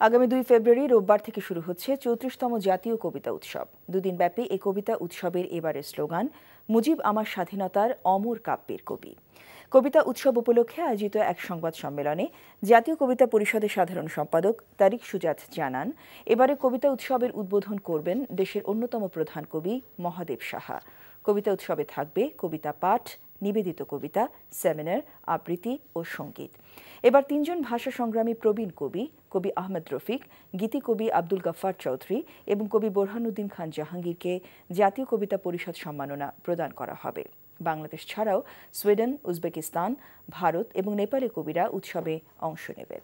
আগামী দুই ফেব্রুয়ারি রোববার থেকে শুরু হচ্ছে চৌত্রিশতম জাতীয় কবিতা উৎসব। দুদিন ব্যাপী এই কবিতা উৎসবের এবারের স্লোগান, মুজিব আমার স্বাধীনতার অমর কাব্যের কবি। কবিতা উৎসব উপলক্ষে আয়োজিত এক সংবাদ সম্মেলনে জাতীয় কবিতা পরিষদের সাধারণ সম্পাদক তারিক সুজাত জানান, এবারে কবিতা উৎসবের উদ্বোধন করবেন দেশের অন্যতম প্রধান কবি মহাদেব সাহা। কবিতা উৎসবে থাকবে কবিতা পাঠ নিবেদিত কবিতা, সেমিনার, আবৃত্তি ও সংগীত। এবার তিনজন ভাষা সংগ্রামী প্রবীণ কবি কবি আহমেদ রফিক, গীতি কবি আব্দুল গফার চৌধুরী এবং কবি বোরহানুদ্দিন খান জাহাঙ্গীরকে জাতীয় কবিতা পরিষদ সম্মাননা প্রদান করা হবে। বাংলাদেশ ছাড়াও সুইডেন উজবেকিস্তান, ভারত এবং নেপালে কবিরা উৎসবে অংশ নেবেন।